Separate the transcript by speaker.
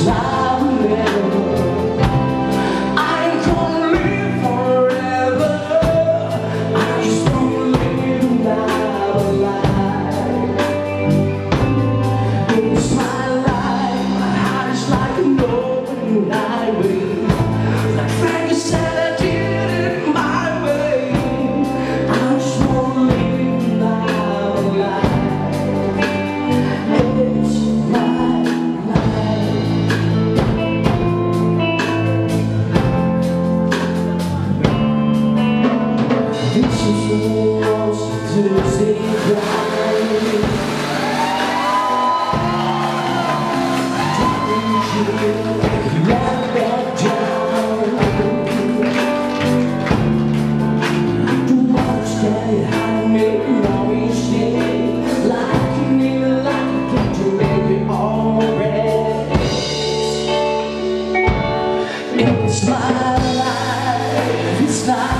Speaker 1: smile. It's my life, it's now